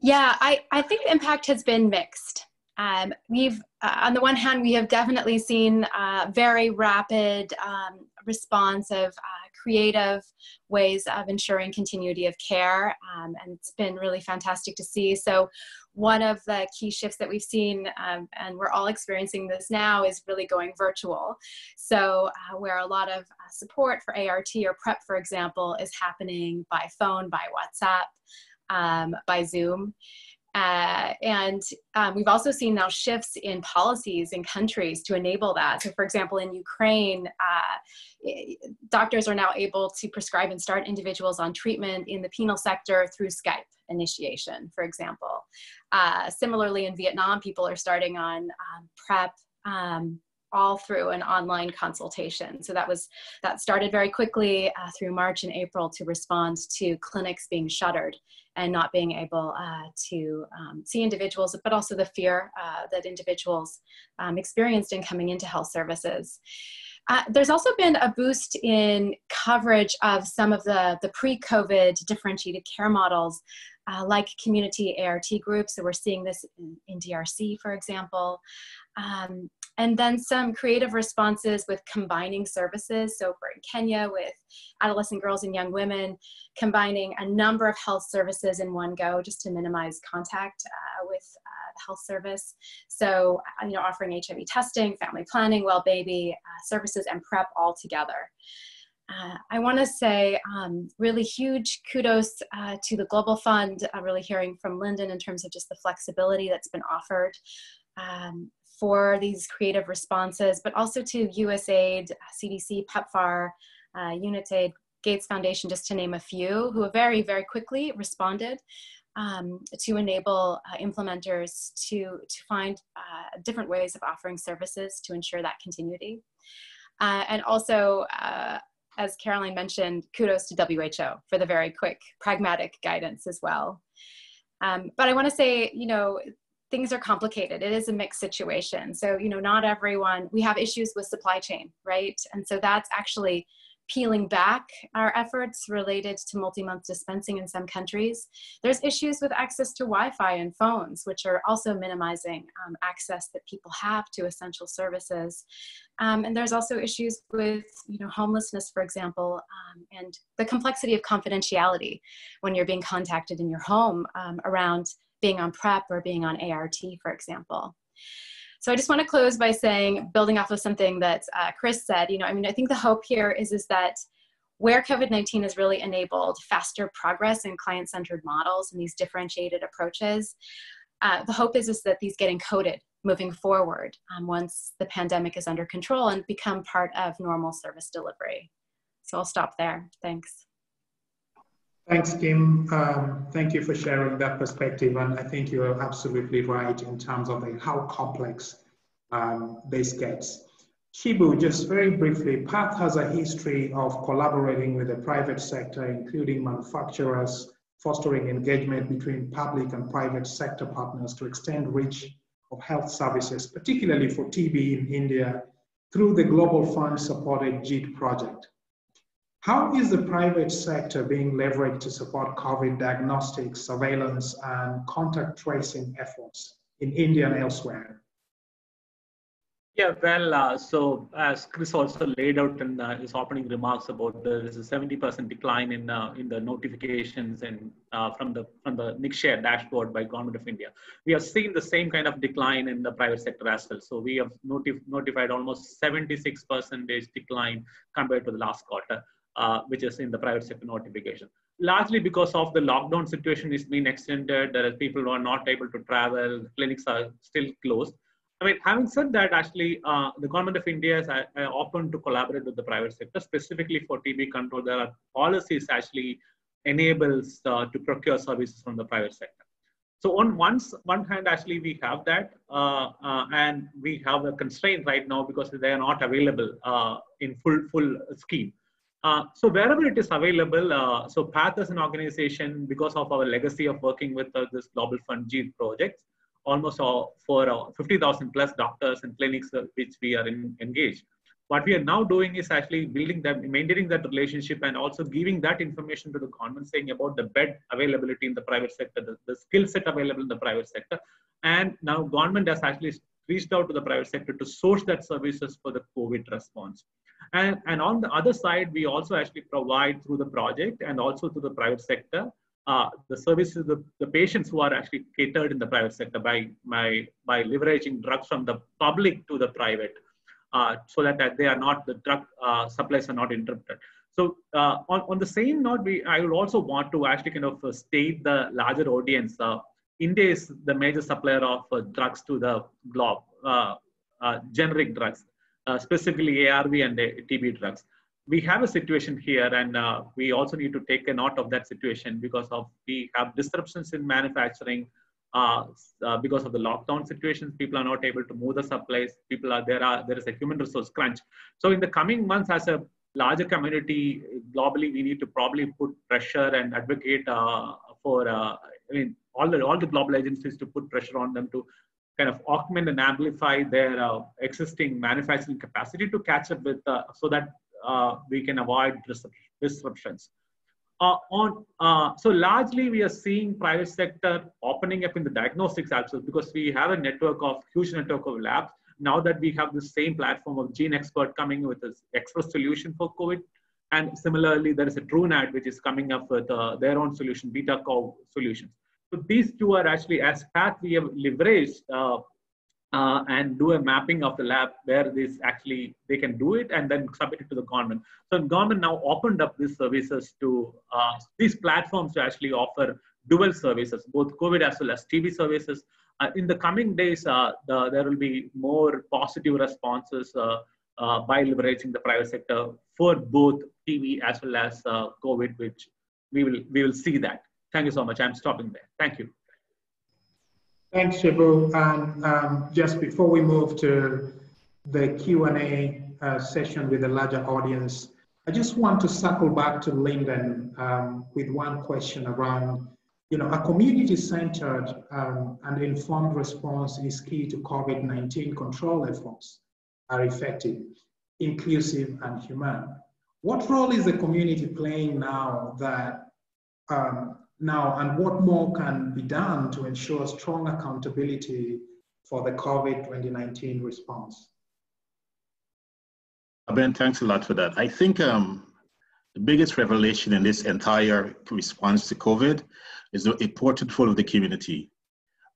Yeah, I, I think the impact has been mixed. Um, we've, uh, on the one hand, we have definitely seen uh, very rapid um, response of uh, creative ways of ensuring continuity of care, um, and it's been really fantastic to see. So, one of the key shifts that we've seen, um, and we're all experiencing this now, is really going virtual. So, uh, where a lot of uh, support for ART or PrEP, for example, is happening by phone, by WhatsApp, um, by Zoom. Uh, and um, we've also seen now shifts in policies in countries to enable that. So, for example, in Ukraine, uh, doctors are now able to prescribe and start individuals on treatment in the penal sector through Skype initiation, for example. Uh, similarly, in Vietnam, people are starting on um, PrEP. Um, all through an online consultation. So that was that started very quickly uh, through March and April to respond to clinics being shuttered and not being able uh, to um, see individuals, but also the fear uh, that individuals um, experienced in coming into health services. Uh, there's also been a boost in coverage of some of the, the pre-COVID differentiated care models, uh, like community ART groups. So we're seeing this in, in DRC, for example. Um, and then some creative responses with combining services. So for in Kenya with adolescent girls and young women, combining a number of health services in one go just to minimize contact uh, with health service. So, uh, you know, offering HIV testing, family planning, well baby uh, services, and PrEP all together. Uh, I want to say um, really huge kudos uh, to the Global Fund, uh, really hearing from Linden in terms of just the flexibility that's been offered. Um, for these creative responses, but also to USAID, CDC, PEPFAR, uh, UNITAID, Gates Foundation, just to name a few, who very, very quickly responded um, to enable uh, implementers to, to find uh, different ways of offering services to ensure that continuity. Uh, and also, uh, as Caroline mentioned, kudos to WHO for the very quick, pragmatic guidance as well. Um, but I want to say, you know, things are complicated. It is a mixed situation. So, you know, not everyone, we have issues with supply chain, right? And so that's actually peeling back our efforts related to multi-month dispensing in some countries. There's issues with access to Wi-Fi and phones, which are also minimizing um, access that people have to essential services. Um, and there's also issues with, you know, homelessness, for example, um, and the complexity of confidentiality when you're being contacted in your home um, around being on PrEP or being on ART, for example. So I just want to close by saying, building off of something that uh, Chris said, you know, I mean, I think the hope here is, is that where COVID-19 has really enabled faster progress in client-centered models and these differentiated approaches, uh, the hope is, is that these get encoded moving forward um, once the pandemic is under control and become part of normal service delivery. So I'll stop there. Thanks. Thanks, Kim. Um, thank you for sharing that perspective. And I think you're absolutely right in terms of how complex um, this gets. Shibu, just very briefly, PATH has a history of collaborating with the private sector, including manufacturers, fostering engagement between public and private sector partners to extend reach of health services, particularly for TB in India, through the Global Fund supported JEET project. How is the private sector being leveraged to support COVID diagnostics, surveillance, and contact tracing efforts in India and elsewhere? Yeah, well, uh, so as Chris also laid out in uh, his opening remarks about there is a 70% decline in uh, in the notifications and uh, from the from the Nikshay dashboard by Government of India. We have seen the same kind of decline in the private sector as well. So we have notif notified almost 76% decline compared to the last quarter uh, which is in the private sector notification. Largely because of the lockdown situation is being extended, there are people who are not able to travel, clinics are still closed. I mean, having said that, actually, uh, the government of India is uh, uh open to collaborate with the private sector, specifically for TB control. There are policies actually enables uh, to procure services from the private sector. So on one, one hand, actually, we have that, uh, and we have a constraint right now because they are not available in full full scheme. Uh, so wherever it is available, uh, so PATH as an organization, because of our legacy of working with uh, this Global Fund JEET projects, almost for uh, 50,000 plus doctors and clinics uh, which we are in, engaged. What we are now doing is actually building them, maintaining that relationship and also giving that information to the government saying about the bed availability in the private sector, the, the skill set available in the private sector. And now government has actually reached out to the private sector to source that services for the COVID response. And, and on the other side, we also actually provide through the project and also to the private sector uh, the services, the, the patients who are actually catered in the private sector by, by, by leveraging drugs from the public to the private uh, so that, that they are not, the drug uh, supplies are not interrupted. So uh, on, on the same note, we, I would also want to actually kind of uh, state the larger audience. Uh, India is the major supplier of uh, drugs to the globe, uh, uh, generic drugs, uh, specifically ARV and TB drugs. We have a situation here, and uh, we also need to take a note of that situation because of we have disruptions in manufacturing. Uh, because of the lockdown situations, people are not able to move the supplies. People are there are there is a human resource crunch. So in the coming months, as a larger community globally, we need to probably put pressure and advocate for. I mean, all the all the global agencies to put pressure on them to kind of augment and amplify their uh, existing manufacturing capacity to catch up with uh, so that uh, we can avoid disruptions. Uh, on uh, so largely we are seeing private sector opening up in the diagnostics also because we have a network of huge network of labs now that we have the same platform of GeneXpert coming with this express solution for covid and similarly there is a TrueNAT which is coming up with uh, their own solution BetaCov solutions so these two are actually, as Path, we have leveraged uh, uh, and do a mapping of the lab where this actually, they can do it and then submit it to the government. So the government now opened up these services to, uh, these platforms to actually offer dual services, both COVID as well as TB services. Uh, in the coming days, uh, the, there will be more positive responses uh, by leveraging the private sector for both TB as well as COVID, which we will, we will see that. Thank you so much. I'm stopping there. Thank you. Thanks, Shibu. And um, just before we move to the Q&A uh, session with the larger audience, I just want to circle back to Linden um, with one question around, you know, a community-centered um, and informed response is key to COVID-19 control efforts are effective, inclusive, and humane. What role is the community playing now that um, now, and what more can be done to ensure strong accountability for the COVID 2019 response? Ben, thanks a lot for that. I think um, the biggest revelation in this entire response to COVID is the importance of the community.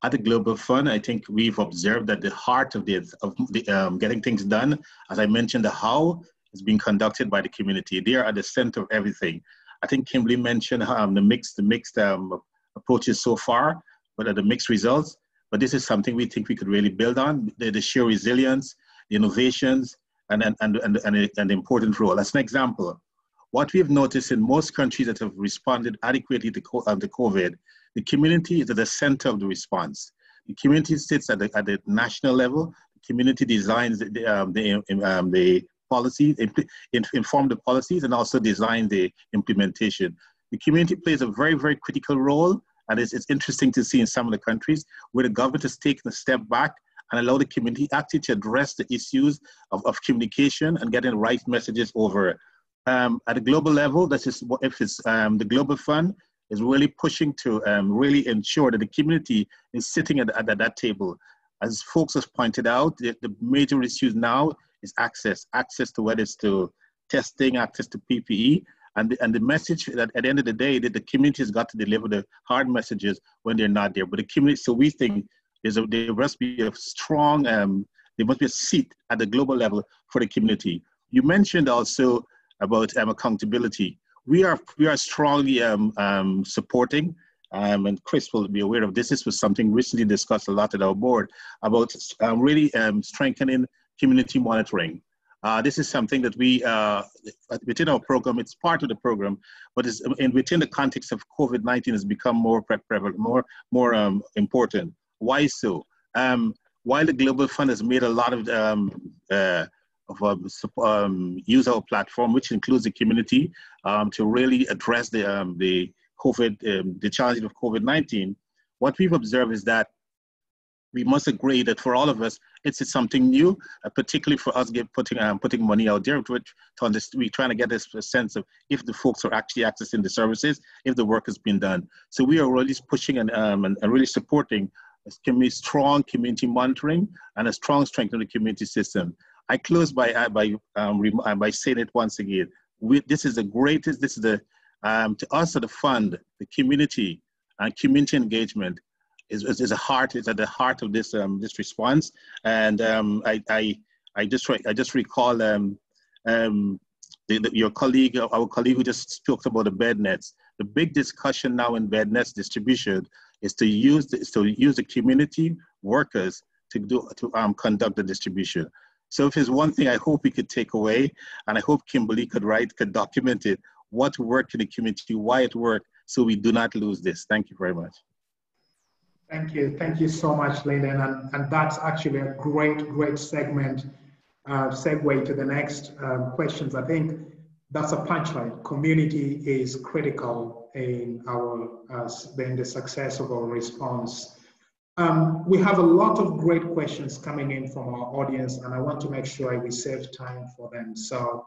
At the Global Fund, I think we've observed that the heart of the, of the um, getting things done, as I mentioned, the how is being conducted by the community. They are at the center of everything. I think Kimberly mentioned um, the mixed, the mixed um, approaches so far, but are the mixed results. But this is something we think we could really build on, the, the sheer resilience, the innovations, and, and, and, and, and, an important role. As an example, what we have noticed in most countries that have responded adequately to, uh, to COVID, the community is at the center of the response. The community sits at the, at the national level. The community designs the, um, the, um, the policies, inform the policies, and also design the implementation. The community plays a very, very critical role, and it's, it's interesting to see in some of the countries where the government has taken a step back and allow the community actually to address the issues of, of communication and getting the right messages over. Um, at a global level, this is what if it's um, the Global Fund is really pushing to um, really ensure that the community is sitting at, at, at that table. As folks have pointed out, the, the major issues now is access, access to whether it's to testing, access to PPE, and the, and the message that at the end of the day that the community has got to deliver the hard messages when they're not there. But the community, so we think there's a, there must be a strong, um, there must be a seat at the global level for the community. You mentioned also about um, accountability. We are we are strongly um, um, supporting, um, and Chris will be aware of this. This was something recently discussed a lot at our board about um, really strengthening community monitoring. Uh, this is something that we, uh, within our program, it's part of the program, but it's, in, within the context of COVID-19 has become more prevalent, more, more um, important. Why so? Um, while the Global Fund has made a lot of, um, uh, of um, um, use our platform, which includes the community, um, to really address the, the COVID, the challenges of COVID-19, what we've observed is that we must agree that for all of us, it's, something new, uh, particularly for us get, putting um, putting money out there to, to understand, we're trying to get this sense of if the folks are actually accessing the services, if the work has been done. So we are really pushing and, um, and, and really supporting a strong community monitoring and a strong strength of the community system. I close by, uh, by, um, uh, by saying it once again. We, this is the greatest, this is the, um, to us the fund, the community and community engagement is, is, a heart is at the heart of this um, this response. And um, I, I I just I just recall um, um, the, the, your colleague, our colleague who just spoke about the bed nets. The big discussion now in bed nets distribution is to use the, is to use the community workers to do to um, conduct the distribution. So if there's one thing I hope we could take away, and I hope Kimberly could write, could document it, what worked in the community, why it worked, so we do not lose this. Thank you very much. Thank you. Thank you so much, Linden. And, and that's actually a great, great segment, uh, segue to the next um, questions. I think that's a punchline. Community is critical in our, uh, in the success of our response um, we have a lot of great questions coming in from our audience, and I want to make sure we save time for them. So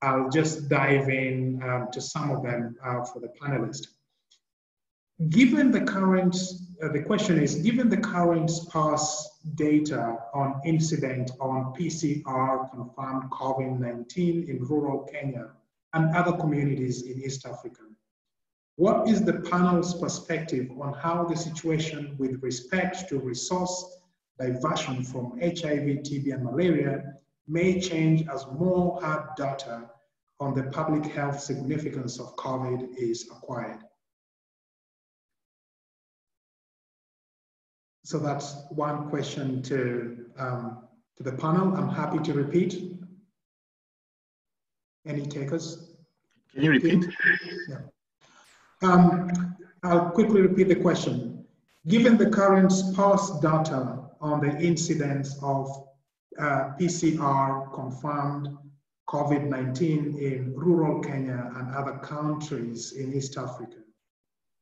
I'll just dive in um, to some of them uh, for the panelists. Given the current, uh, the question is, given the current sparse data on incident on PCR confirmed COVID-19 in rural Kenya and other communities in East Africa, what is the panel's perspective on how the situation with respect to resource diversion from HIV, TB, and malaria may change as more hard data on the public health significance of COVID is acquired? So that's one question to, um, to the panel. I'm happy to repeat. Any takers? Can you repeat? Yeah. Um, I'll quickly repeat the question. Given the current sparse data on the incidence of uh, PCR confirmed COVID-19 in rural Kenya and other countries in East Africa,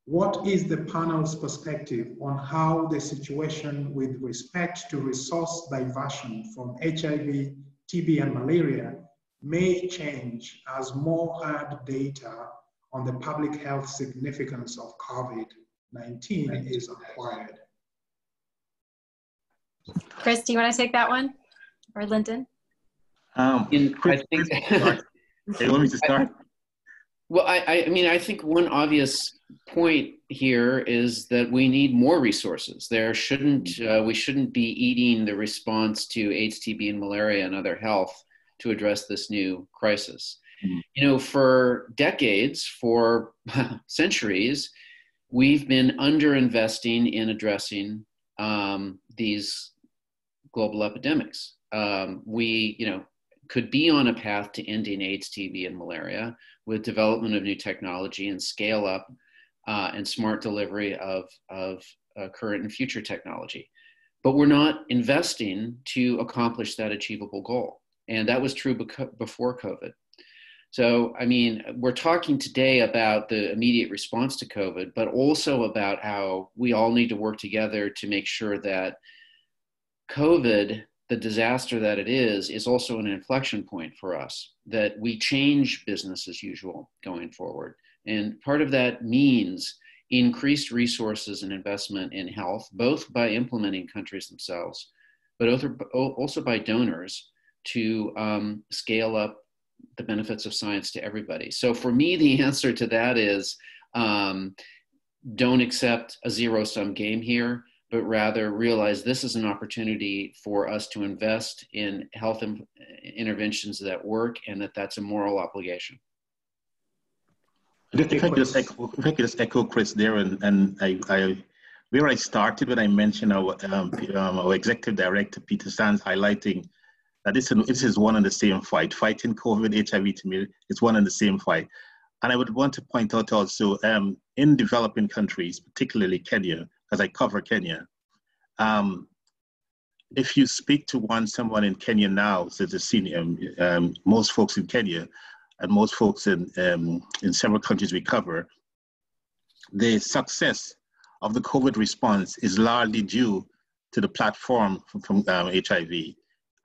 what is the panel's perspective on how the situation with respect to resource diversion from HIV, TB, and malaria may change as more hard data on the public health significance of COVID-19 is acquired. Chris, do you want to take that one? Or Linden? Um, In, I think, hey, let me to start. Well, I, I mean, I think one obvious point here is that we need more resources. There shouldn't, uh, we shouldn't be eating the response to AIDS, TB, and malaria and other health to address this new crisis. Mm-hmm. You know, for decades, for centuries, we've been underinvesting in addressing um, these global epidemics. Um, we, you know, could be on a path to ending AIDS, TB, and malaria with development of new technology and scale up uh, and smart delivery of, of uh, current and future technology. But we're not investing to accomplish that achievable goal. And that was true before COVID. So, I mean, we're talking today about the immediate response to COVID, but also about how we all need to work together to make sure that COVID, the disaster that it is, is also an inflection point for us, that we change business as usual going forward. And part of that means increased resources and investment in health, both by implementing countries themselves, but also by donors to um, scale up the benefits of science to everybody. So for me, the answer to that is um, don't accept a zero sum game here, but rather realize this is an opportunity for us to invest in health interventions that work and that that's a moral obligation. If I could just echo, if I could just echo Chris there, and, and I, I, where I started when I mentioned our, um, um, our executive director, Peter Sands, highlighting that this, this is one and the same fight. Fighting COVID, HIV to me is one and the same fight. And I would want to point out also um, in developing countries, particularly Kenya, because I cover Kenya, um, if you speak to one someone in Kenya now, so the senior, um, um, most folks in Kenya and most folks in um, in several countries we cover, the success of the COVID response is largely due to the platform from, from um, HIV.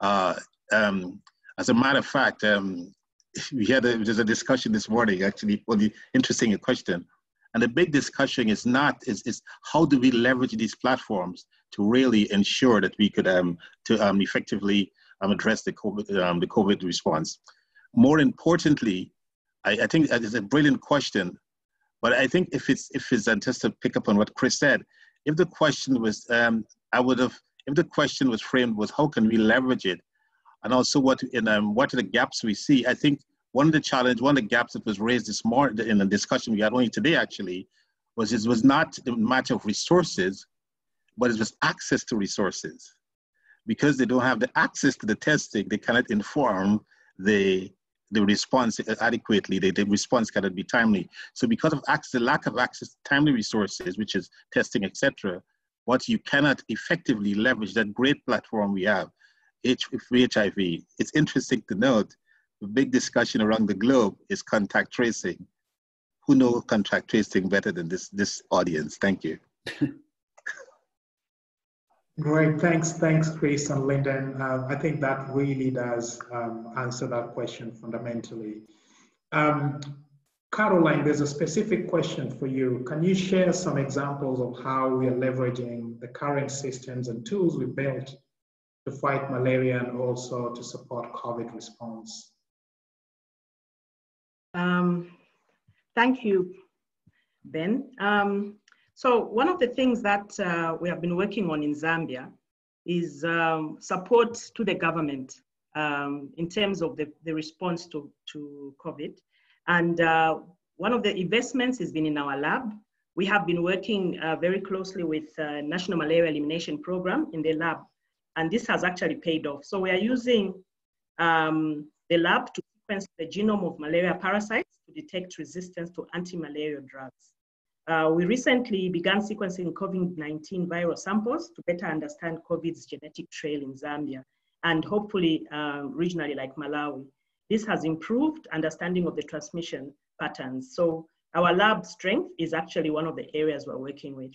Uh, um, as a matter of fact, we had a, there's a discussion this morning, actually, for the interesting question. And the big discussion is not is, is how do we leverage these platforms to really ensure that we could um, to um, effectively um, address the COVID um, the COVID response. More importantly, I, I think it's a brilliant question, but I think if it's if it's and just to pick up on what Chris said, if the question was um, I would have if the question was framed was how can we leverage it, and also what in um, what are the gaps we see? I think one of the challenge, one of the gaps that was raised this morning in the discussion we had only today actually, was it was not a matter of resources, but it was access to resources. Because they don't have the access to the testing, they cannot inform the the response adequately. The, the response cannot be timely. So because of access, the lack of access to timely resources, which is testing, etc., what you cannot effectively leverage that great platform we have, H- HIV. It's interesting to note big discussion around the globe is contact tracing. Who know contact tracing better than this this audience? Thank you. Great, thanks, thanks, Chris and Linden. Uh, I think that really does um, answer that question fundamentally. Um, Caroline, there's a specific question for you. Can you share some examples of how we are leveraging the current systems and tools we built to fight malaria and also to support COVID response? Um, thank you, Ben. Um, so one of the things that uh, we have been working on in Zambia is um, support to the government um, in terms of the, the response to, to COVID. And uh, one of the investments has been in our lab. We have been working uh, very closely with uh, National Malaria Elimination Program in the lab, and this has actually paid off. So we are using um, the lab to sequence the genome of malaria parasites to detect resistance to anti-malaria drugs. Uh, we recently began sequencing COVID-19 viral samples to better understand COVID's genetic trail in Zambia and hopefully uh, regionally like Malawi. This has improved understanding of the transmission patterns. So our lab strength is actually one of the areas we're working with.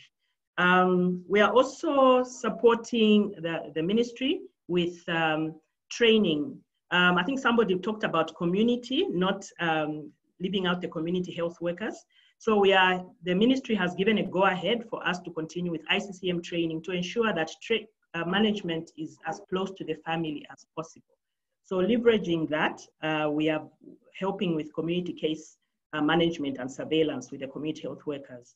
Um, we are also supporting the, the ministry with um, training. Um, I think somebody talked about community, not um, leaving out the community health workers. So we are, the ministry has given a go ahead for us to continue with ICCM training to ensure that uh, management is as close to the family as possible. So leveraging that, uh, we are helping with community case uh, management and surveillance with the community health workers.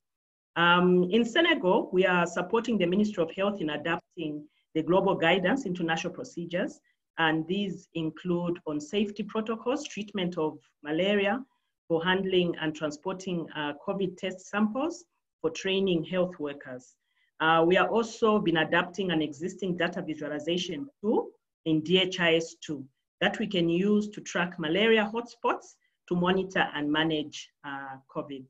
Um, in Senegal, we are supporting the Ministry of Health in adapting the global guidance into national procedures. And these include on safety protocols, treatment of malaria, for handling and transporting uh, COVID test samples for training health workers. Uh, we are also been adapting an existing data visualization tool in DHIS2 that we can use to track malaria hotspots to monitor and manage uh, COVID.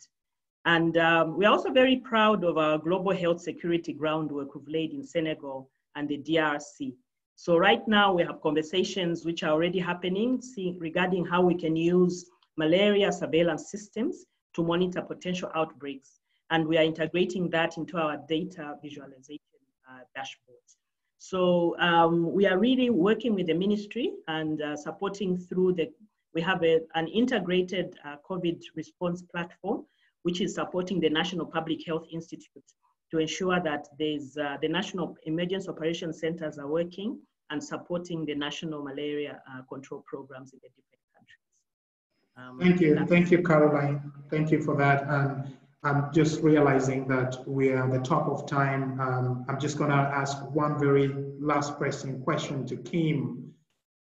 And um, we're also very proud of our global health security groundwork we've laid in Senegal and the DRC. So right now we have conversations which are already happening see, regarding how we can use malaria surveillance systems to monitor potential outbreaks. And we are integrating that into our data visualization uh, dashboards. So um, we are really working with the ministry and uh, supporting through the, we have a, an integrated uh, COVID response platform, which is supporting the National Public Health Institute to ensure that there's, uh, the National Emergency Operations Centers are working and supporting the national malaria uh, control programs in the different um, Thank you. Thank you, Caroline. Thank you for that. And I'm just realizing that we are at the top of time. Um, I'm just going to ask one very last pressing question to Kim.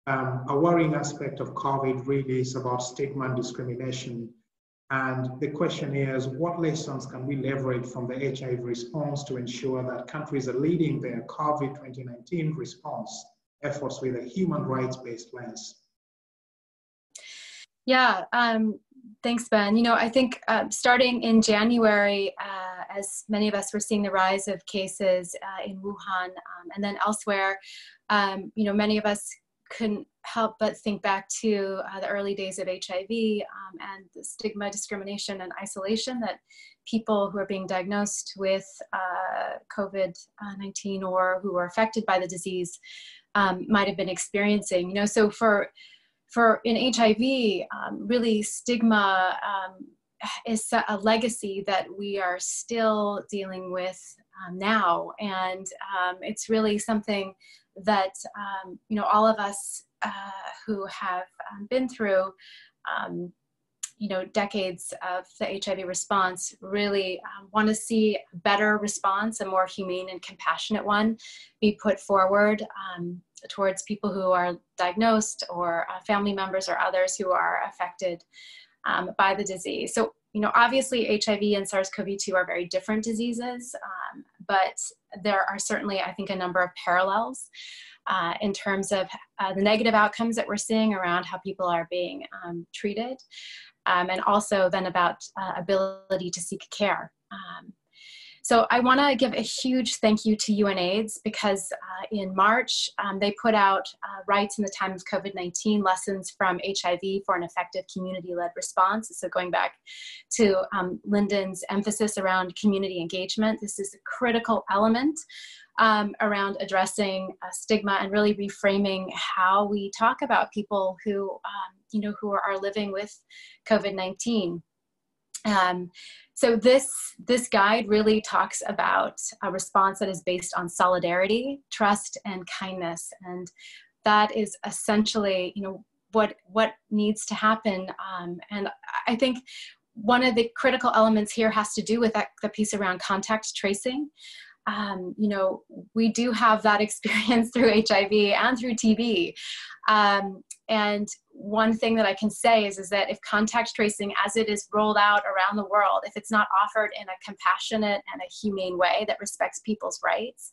Um, a worrying aspect of COVID really is about stigma and discrimination. And the question is, what lessons can we leverage from the HIV response to ensure that countries are leading their COVID-2019 response efforts with a human rights-based lens? Yeah, um, thanks, Ben. You know, I think uh, starting in January, uh, as many of us were seeing the rise of cases uh, in Wuhan um, and then elsewhere, um, you know, many of us couldn't help but think back to uh, the early days of HIV um, and the stigma, discrimination, and isolation that people who are being diagnosed with uh, COVID 19 or who are affected by the disease um, might have been experiencing. You know, so for for in HIV, um, really stigma um, is a legacy that we are still dealing with um, now, and um, it's really something that um, you know all of us uh, who have um, been through. you know, decades of the HIV response really want to see a better response, a more humane and compassionate one be put forward towards people who are diagnosed or uh, family members or others who are affected um, by the disease. So, you know, obviously HIV and SARS-CoV-2 are very different diseases, um, but there are certainly, I think, a number of parallels uh, in terms of uh, the negative outcomes that we're seeing around how people are being um, treated, um, and also then about uh, ability to seek care. Um, so I want to give a huge thank you to UNAIDS because uh, in March um, they put out uh, Rights in the Time of COVID-19 Lessons from HIV for an Effective Community-Led Response. So going back to um, Linden's emphasis around community engagement, this is a critical element um, around addressing uh, stigma and really reframing how we talk about people who, um, you know, who are living with COVID-19. Um, so this, this guide really talks about a response that is based on solidarity, trust, and kindness. And that is essentially, you know, what, what needs to happen. Um, and I think one of the critical elements here has to do with that, the piece around contact tracing. Um, you know, we do have that experience through HIV and through TB. Um, and one thing that I can say is, is that if contact tracing as it is rolled out around the world, if it's not offered in a compassionate and a humane way that respects people's rights,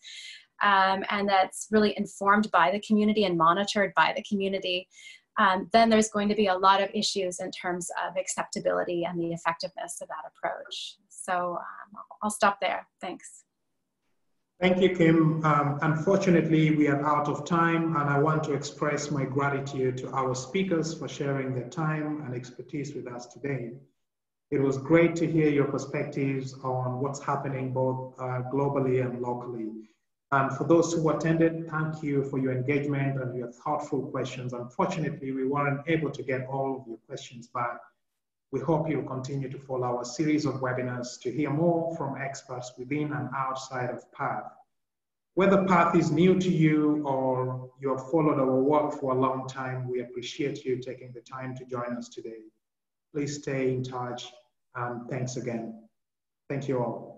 um, and that's really informed by the community and monitored by the community, um, then there's going to be a lot of issues in terms of acceptability and the effectiveness of that approach. So um, I'll stop there. Thanks. Thank you, Kim. Um, unfortunately, we are out of time, and I want to express my gratitude to our speakers for sharing their time and expertise with us today. It was great to hear your perspectives on what's happening both uh, globally and locally. And for those who attended, thank you for your engagement and your thoughtful questions. Unfortunately, we weren't able to get all of your questions back. We hope you'll continue to follow our series of webinars to hear more from experts within and outside of PATH. Whether PATH is new to you or you have followed our work for a long time, we appreciate you taking the time to join us today. Please stay in touch and thanks again. Thank you all.